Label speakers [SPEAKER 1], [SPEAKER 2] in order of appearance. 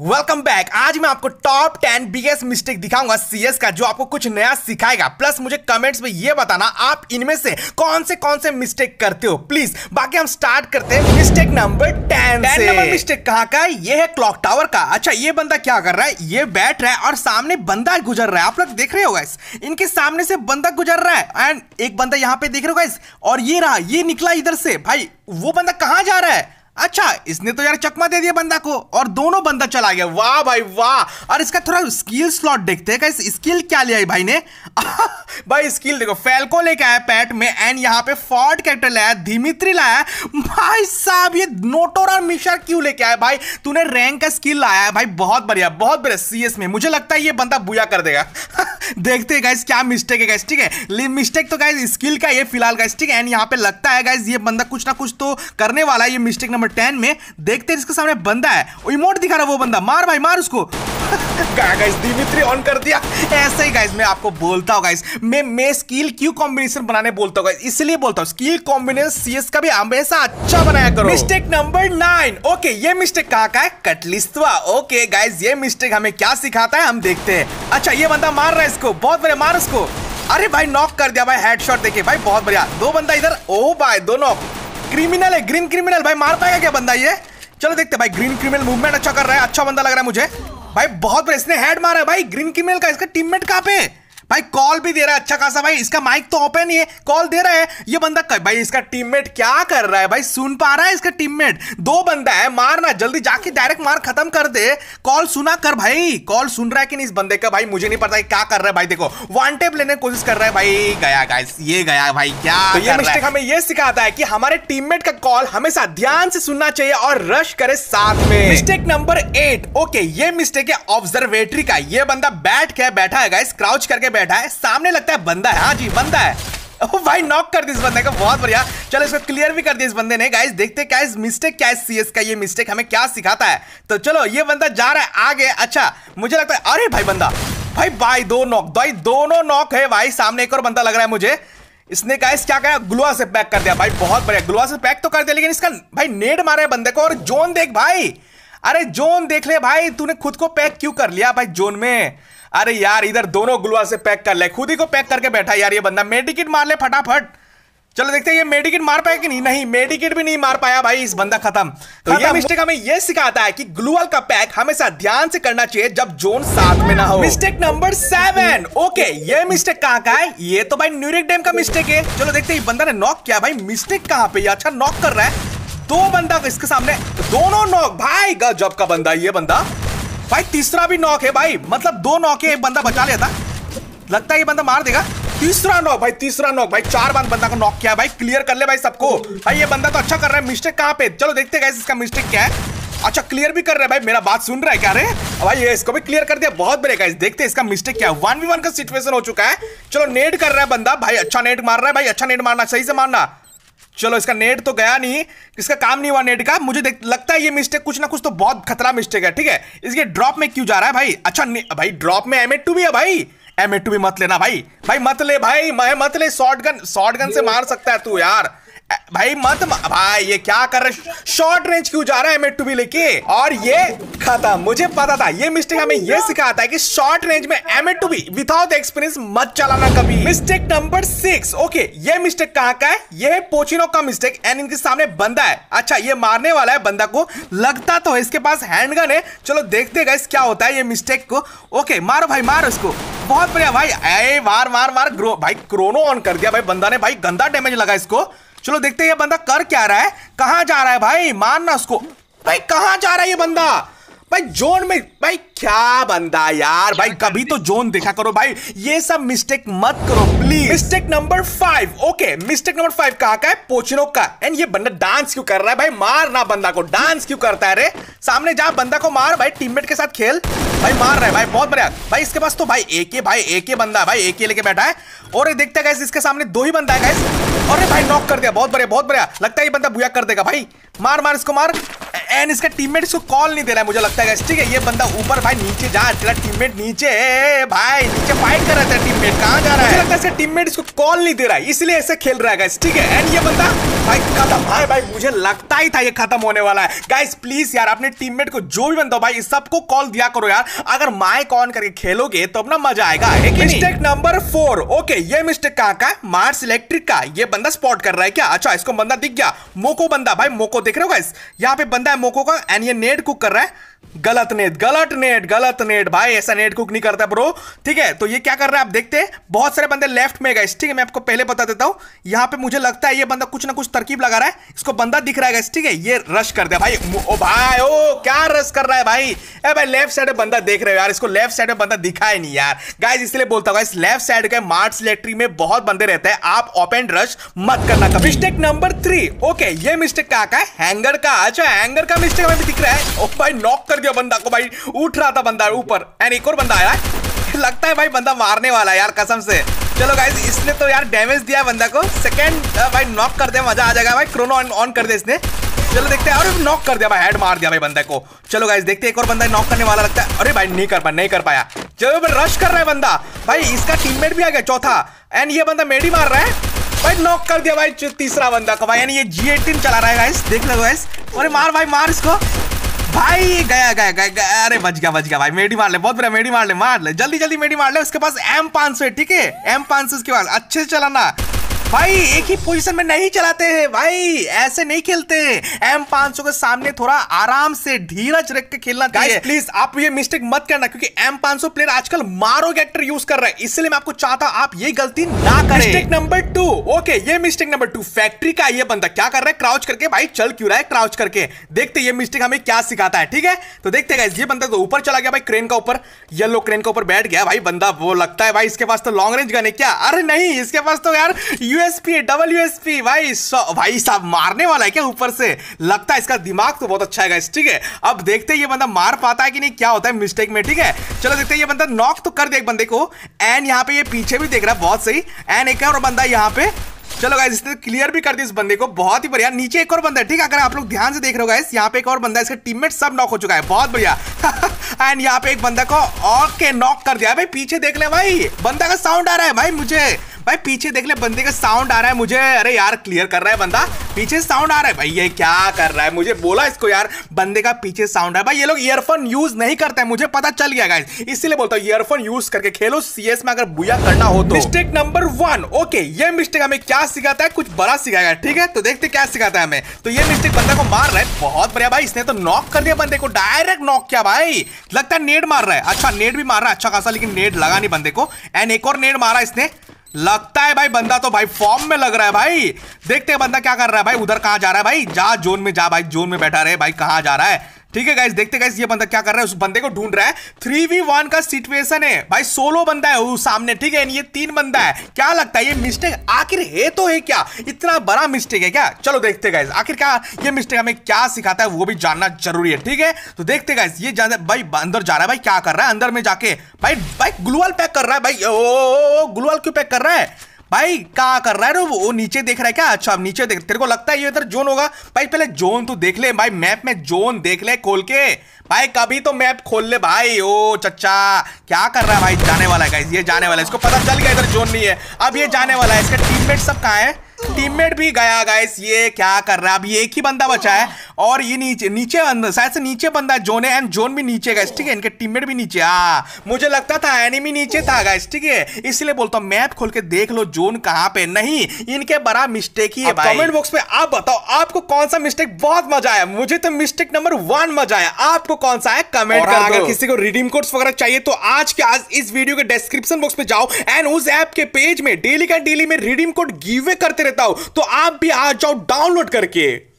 [SPEAKER 1] Welcome back आज मैं आपको टॉप टेन बिगेस्ट मिस्टेक दिखाऊँगा सीएस का जो आपको कुछ नया सिखाएगा। प्लस मुझे कमेंट्स में ये बताना आप इनमें से कौन से कौन से मिस्टेक करते हो? प्लीज़ बाकी हम स्टार्ट करते हैं mistake number ten number mistake कहाँ का है? ये है क्लॉक टावर का। अच्छा ये बंदा क्या कर रहा है? ये बैठ रहा है और सामने बंदा गुजर रहा है। आप लोग देख रहे हो गाइस इनके सामने से बंदा गुजर रहा है। एंड एक बंदा यहाँ पे देख रहे हो गाइस और ये रहा ये निकला इधर से। भाई वो बंदा कहाँ जा रहा है? अच्छा इसने तो यार चकमा दे दिया बंदा को, और दोनों बंदा चला गया। वाह भाई, वाह। और इसका थोड़ा स्किल स्लॉट देखते हैं स्किल क्या लिया है भाई ने? भाई स्किल देखो फैल्को लेके आया पैट में एंड यहाँ पे फॉर्ड कैरेक्टर लाया धीमित्री लाया। भाई साहब, ये नोटोर और मिशर क्यों लेके आया? भाई, तूने रैंक का स्किल लाया है। भाई, बहुत बढ़िया बहुत बढ़िया। सीएस में, मुझे लगता है ये बंदा बुया कर देगा। देखते हैं गाइस क्या मिस्टेक है गाइस ठीक है? मिस्टेक तो गाइस स्किल का ये फ़िलहाल गाइस ठीक है? एंड यहाँ पे लगता है गाइस ये बंदा कुछ ना कुछ तो करने वाला है, ये मिस्टेक नंबर टेन में देखते हैं इसके सामने बंदा है। वो इमोट दिखा रहा वो बंदा। मार भाई, मार उसको। गाइस दिमित्री ऑन कर दिया। ऐसे ही गाइस मैं आपको बोलता हूँ गाइस मैं मैं स्किल क्यू कॉम्बिनेशन बनाने बोलता हूँ इसलिए बोलता हूँ स्किल कॉम्बिनेशन सीएस का भी हमेशा अच्छा बनाया करो। मिस्टेक नंबर नाइन ओके ये मिस्टेक कहाँ का है? कटलिस्तवा ओके गाइस ये मिस्टेक हमें क्या सिखाता है? हम देखते हैं। अच्छा ये बंदा मार रहा है इसको। बहुत बड़े मार उसको। अरे भाई नॉक कर दिया भाई हेडशॉट देखे भाई, बहुत बढ़िया। दो बंदा इधर। ओ भाई दो नॉक क्रिमिनल है, ग्रीन क्रिमिनल। भाई मार है क्या बंदा ये? चलो देखते भाई, ग्रीन क्रिमिनल मूवमेंट अच्छा कर रहा है अच्छा बंदा लग रहा है मुझे। भाई, बहुत इसने हेड मारा है, भाई, ग्रीन क्रिमिनल का, इसका टीममेट कहाँ पे भाई कॉल भी दे रहा है अच्छा खासा भाई इसका माइक तो ओपन ही है कॉल दे रहा है। ये बंदा कर, भाई इसका टीममेट क्या कर रहा है भाई? सुन पा रहा है इसका टीममेट दो बंदा है मारना जल्दी जाके डायरेक्ट मार खत्म कर दे। कॉल सुना कर भाई कॉल सुन रहा है कि नहीं इस बंदे का? भाई मुझे नहीं पता क्या कर रहा है भाई देखो वन टेप लेने की कोशिश कर रहा है भाई। गया गाइस ये गया भाई क्या तो ये मिस्टेक हमें ये सिखाता है कि हमारे टीममेट का कॉल हमेशा ध्यान से सुनना चाहिए और रश करे साथ में। मिस्टेक नंबर एट ओके ये मिस्टेक है ऑब्जर्वेटरी का। ये बंदा बैठ के बैठा है गाइस क्राउच करके बैठा है, सामने लगता है बंदा है। हाँ जी, बंदा है। ओ भाई नॉक कर दी इस बंदे को, बहुत बढ़िया। चलो, इसको क्लियर भी कर दिया इस बंदे ने। गाइस देखते क्या इस मिस्टेक क्या है सीएस का ये मिस्टेक हमें क्या सिखाता है। तो चलो, ये बंदा जा रहा है आगे। अच्छा मुझे लगता है, अरे भाई, बंदा। भाई भाई दो नॉक भाई, दोनों नॉक है भाई, सामने एक और बंदा लग रहा है मुझे। इसने गाइस क्या कहा ग्लुआ से पैक कर दिया। भाई, बहुत बढ़िया। ग्लुआ से पैक तो कर दिया, लेकिन इसका, भाई नेड मारे बंदे को। और जोन देख, भाई। अरे जोन देख ले भाई, तूने खुद को पैक क्यों कर लिया भाई जोन में? अरे यार इधर दोनों ग्लुआ से पैक कर ले। खुद ही को पैक करके बैठा यार ये बंदा। मेडिकिट मार ले फटाफट। चलो देखते हैं ये मेडिकिट मार पाया कि नहीं? नहीं मेडिकिट भी नहीं मार पाया भाई इस बंदा खत्म। तो ये मिस्टेक हमें ये सिखाता है कि ग्लूअल का पैक हमेशा ध्यान से करना चाहिए जब जोन साथ में ना हो। Mistake number seven. ओके ये मिस्टेक कहाँ का है? ये तो भाई न्यूरिक डैम का मिस्टेक है। चलो देखते हैं बंदा ने नॉक किया। भाई मिस्टेक कहाँ पे अच्छा नॉक कर रहा है। दो बंदा इसके सामने दोनों नॉक। भाई गजब का बंदा ये बंदा। भाई, तीसरा भी नॉक है भाई। मतलब दो नॉक है, एक बंदा बचा लिया था लगता है ये बंदा मार देगा। तीसरा नॉक भाई, तीसरा नॉक भाई, चार बार बंदा को नॉक किया भाई। क्लियर कर ले भाई सबको। भाई, ये बंदा तो अच्छा कर रहा है। मिस्टेक कहाँ पे? चलो देखते हैं इसका मिस्टेक क्या है। अच्छा क्लियर भी कर रहा है भाई। मेरा बात सुन रहा है क्या रे? भाई, ये इसको भी क्लियर कर दिया। बहुत बड़े गाइस देखते हैं इसका मिस्टेक क्या है। वन वी वन का सिचुएशन हो चुका है। चलो नेट कर रहा है बंदा। भाई अच्छा नेट मार रहा है। भाई अच्छा नेट मारना, सही से मारना। चलो इसका नेट तो गया नहीं इसका काम नहीं हुआ नेट का। मुझे लगता है ये मिस्टेक कुछ ना कुछ तो बहुत खतरा मिस्टेक है ठीक है? इसके ड्रॉप में क्यों जा रहा है भाई? अच्छा भाई ड्रॉप में एम भी है भाई। एम भी मत लेना भाई। भाई मत ले भाई मैं मत ले शॉर्ट गन शॉर्ट गन से मार सकता है तू यार। भाई मत भाई, ये क्या कर रहे शॉर्ट रेंज क्यों जा रहा है एम भी लेके? और ये खत्म। मुझे पता था, ये मिस्टेक हमें ये सिखाता है कि शॉर्ट रेंज में एम भी विदाउट एक्सपीरियंस मत चलाना कभी। मिस्टेक नंबर सिक्स ओके ये मिस्टेक कहाँ का है? ये है पोचिनो का मिस्टेक एंड इनके सामने बंदा है। अच्छा ये मारने वाला है बंदा को। लगता तो है इसके पास हैंडगन है। चलो देखते गए क्या होता है ये मिस्टेक को। ओके मारो भाई, मारो इसको। बहुत बढ़िया भाई। ए मार मार मार। भाई क्रोनो ऑन कर दिया भाई बंदा ने। भाई, गंदा डैमेज लगा इसको। चलो देखते हैं ये बंदा कर क्या रहा है। कहाँ जा रहा है भाई? मारना उसको। भाई, कहाँ जा रहा है ये बंदा? भाई जोन में भाई क्या बंदा यार? भाई कभी तो जोन देखा करो भाई। ये सब मिस्टेक मत करो please mistake number five okay mistake number five कहा का है? पोचिनो का। एंड ये बंदा डांस क्यों कर रहा है भाई? मार ना बंदा को। डांस क्यों करता है रे? सामने जा बंदा को मार भाई टीममेट के साथ खेल। भाई मार रहा है भाई बहुत बढ़िया। भाई इसके पास तो भाई एक ही भाई एक ही बंदा भाई एक ही लेके बैठा है। और ये देखते हैं इसके सामने दो ही बंदा है अरे भाई नॉक कर दिया। बहुत बढ़िया बहुत बढ़िया। लगता है ये बंदा बुया कर देगा। भाई मार मार इसको मार। एंड इसका टीममेट इसको कॉल नहीं दे रहा है, मुझे लगता है ठीक है, ये बंदा ऊपर भाई नीचे जा, तेरा टीममेट नीचे भाई नीचे फाइट कर रहा था टीममेट कहाँ जा रहा है? लगता है टीममेट इसको कॉल नहीं दे रहा है, इसलिए ऐसे खेल रहा है गाइस ठीक है? एंड ये बंदा, भाई खत्म, भाई भाई, मुझे लगता ही था ये खत्म होने वाला है। गाइस प्लीज़ यार, अपने टीममेट को जो भी बनता हो भाई सबको कॉल दिया करो यार। अगर माइक ऑन करके खेलोगे तो अपना मज़ा आएगा मिस्टेक नंबर फोर ओके ये मिस्टेक कहाँ का मार्स इलेक्ट्रिक का। ये बंदा स्पॉट कर रहा है क्या? अच्छा इसको बंदा दिख गया। मोको बंदा, भाई मोको देख रहे हो गाइस यहाँ पे बंदा मोको का एंड ये नेट कुक कर रहा है। गलत नेट गलत नेट गलत नेट। भाई, ऐसा नेट कुक नहीं करता ब्रो ठीक है? तो ये क्या कर रहा है आप देखते हैं। बहुत सारे बंदे लेफ़्ट में गए ठीक है, मैं आपको पहले बता देता हूँ। यहाँ पे मुझे लगता है ये बंदा कुछ ना कुछ तरकीब लगा रहा है। इसको बंदा दिख रहा है ठीक है? ये रश कर दिया भाई। ओ भाई, ओ, क्या रश कर रहा है भाई? ए भाई लेफ़्ट साइड में बंदा देख रहे हो यार। इसको लेफ़्ट साइड में बंदा दिखाई नहीं यार। गाइस इसलिए बोलता हूँ लेफ़्ट साइड के मार्ट्स इलेक्ट्रिक में बहुत बंदे रहते हैं। आप ओपन रश मत करना। कभी मिस्टेक नंबर थ्री ओके ये मिस्टेक का है? हैंगर का। अच्छा हैंगर का मिस्टेक हमें दिख रहा है। ओ भाई नॉक कर दिया बंदा को भाई। उठ रहा था बंदा ऊपर। एंड एक और बंदा आया। लगता है भाई बंदा मारने वाला है यार, कसम से। चलो गाइस इसने तो यार डैमेज दिया बंदा को। सेकंड भाई नॉक कर दे, मज़ा आ जाएगा भाई। क्रोनो ऑन कर दे इसने। चलो देखते हैं। अरे नॉक कर दिया भाई हेड मार दिया भाई बंदे को। चलो गाइस देखते हैं एक और बंदा नॉक करने वाला लगता है। अरे भाई, नहीं कर पाया, नहीं कर पाया। चलो रश कर रहा है बंदा। भाई, इसका टीममेट भी आ गया, चौथा। एंड ये बंदा मेडी मार रहा है। भाई नॉक कर दिया भाई, तीसरा बंदा को। भाई, यानी ये जी चला रहा है गाइस देख लो गाइस अरे मार भाई, मार इसको। भाई, गया गया गया गया। अरे, बच गया बच गया भाई। मेडी मार ले, बहुत बड़ा मेडी मार ले मार ले। जल्दी जल्दी मेडी मार ले, उसके पास एम पाँच सौ ठीक है? एम पाँच सौ उसके पास। अच्छे से चलाना। भाई एक ही पोजीशन में नहीं चलाते हैं। भाई ऐसे नहीं खेलते एम पाँच के सामने थोड़ा आराम से धीरज रख के खेलना चाहिए। प्लीज़ आप ये मिस्टेक मत करना क्योंकि एम पाँच प्लेयर आजकल मारो गैक्टर यूज़ कर रहे हैं। इसलिए मैं आपको चाहता आप ये गलती ना करें। मिस्टेक नंबर टू ओके ये मिस्टेक नंबर टू फैक्ट्री का ये बंदा क्या कर रहा है? क्राउच करके भाई चल क्यों रहा है क्राउच करके? देखते ये मिस्टेक हमें क्या सिखाता है ठीक है? तो देखते गए ये बंदा तो ऊपर चला गया भाई क्रेन का ऊपर। येलो क्रेन का ऊपर बैठ गया। भाई बंदा वो लगता है भाई इसके पास तो लॉन्ग रेंज गन है क्या? अरे नहीं इसके पास तो यार यू यूएसपी डब्ल्यूएसपी भाई भाई साहब, मारने वाला है क्या ऊपर से? लगता है इसका दिमाग तो बहुत अच्छा है ठीक है? अब देखते हैं ये बंदा मार पाता है कि नहीं, क्या होता है मिस्टेक में, ठीक है? चलो देखते हैं ये बंदा नॉक तो कर दे एक बंदे को। एंड यहाँ पे ये पीछे भी देख रहा है, बहुत सही। एंड एक और बंदा यहाँ पे। चलो गाइस इसने क्लियर भी कर दिया इस बंदे को, बहुत ही बढ़िया। नीचे एक और बंदा है, ठीक है? अगर आप लोग ध्यान से देख रहे हो गाइस यहाँ पे एक और बंदा है, इसका टीममेट सब नॉक हो चुका है, बहुत बढ़िया। एंड यहाँ पे एक बंदा को ओके नॉक कर दिया। भाई, पीछे देख ले भाई, बंदा का साउंड आ रहा है, भाई, मुझे। भाई, पीछे देख ले, बंदे का साउंड आ रहा है मुझे। अरे यार क्लियर कर रहा है बंदा। पीछे साउंड आ रहा है। भाई, ये क्या कर रहा है? मुझे बोला इसको यार, बंदे का पीछे साउंड है। भाई, ये लोग ईयरफोन यूज़ नहीं करते मुझे पता चल गया गाइस इसलिए बोलता हूँ ईयरफोन यूज़ करके खेलो। सीएस में अगर बुया करना हो तो। मिस्टेक नंबर वन ओके ये मिस्टेक हमें क्या सिखाता है? कुछ बड़ा सिखाएगा, ठीक है? तो देखते क्या सिखाता है हमें। तो ये मिस्टेक बंदा को मार रहा है। बहुत बढ़िया भाई, इसने तो नॉक कर दिया बंदे को। डायरेक्ट नॉक किया भाई। लगता है नेट मार रहा है। अच्छा नेट भी मार रहा है। अच्छा खासा, लेकिन नेट लगा नहीं बंदे को। एंड एक और नेट मारा इसने। लगता है भाई बंदा तो भाई फॉर्म में लग रहा है भाई। देखते हैं बंदा क्या कर रहा है भाई, उधर कहाँ जा रहा है भाई? जा, जोन में जा भाई, जोन में बैठा रहे भाई, कहाँ जा रहा है? ठीक है गाइस देखते गाइस ये बंदा क्या कर रहा है। उस बंदे को ढूंढ रहा है। थ्री वी वन का सिचुएशन है। भाई सोलो बंदा है वो सामने, ठीक है? ये तीन बंदा है। क्या लगता है, ये मिस्टेक आखिर है तो है क्या? इतना बड़ा मिस्टेक है क्या? चलो, देखते गाइस आखिर क्या ये मिस्टेक हमें क्या सिखाता है, वो भी जानना ज़रूरी है, ठीक है? तो देखते गाइस ये भाई अंदर जा रहा है, भाई, क्या कर रहा है? अंदर में जाके भाई भाई ग्लूअल पैक कर रहा है, भाई। ओ ग्लूअल क्यों पैक कर रहा है? भाई क्या कर रहा है ना वो? नीचे देख रहा है क्या? अच्छा अब नीचे देख तेरे को लगता है ये इधर जोन होगा? भाई, पहले जोन तू देख ले, भाई, मैप में जोन देख ले खोल के। भाई, कभी तो मैप खोल ले भाई। ओ चचा क्या कर रहा है भाई? जाने वाला है ये जाने वाला है। इसको पता चल गया इधर जोन नहीं है। अब ये जाने वाला है। इसका टीममेट सब कहा है? टीममेट भी गया गाइस ये क्या कर रहा है? अभी एक ही बंदा बचा है और ये नीचे नीचे शायद से नीचे बंदा जोन है एंड जोन भी नीचे गाइस ठीक है इनके टीममेट भी नीचे. हाँ मुझे लगता था एनिमी नीचे था गाइस ठीक है इसलिए बोलता हूँ मैप खोल के देख लो जोन कहाँ पे नहीं इनके बड़ा मिस्टेक ही है भाई. कमेंट बॉक्स में आप बताओ आपको कौन सा मिस्टेक बहुत मज़ा आया? मुझे तो मिस्टेक नंबर वन मज़ा आया. आपको कौन सा है कमेंट कर अगर किसी को रिडीम कोड्स वगैरह चाहिए तो आज के आज इस वीडियो के डिस्क्रिप्शन बॉक्स में जाओ एंड उस ऐप के पेज में डेली का डेली में रिडीम कोड गिवे करते रहता हूँ तो आप भी आ जाओ डाउनलोड करके।